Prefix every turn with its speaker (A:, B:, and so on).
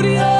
A: Surya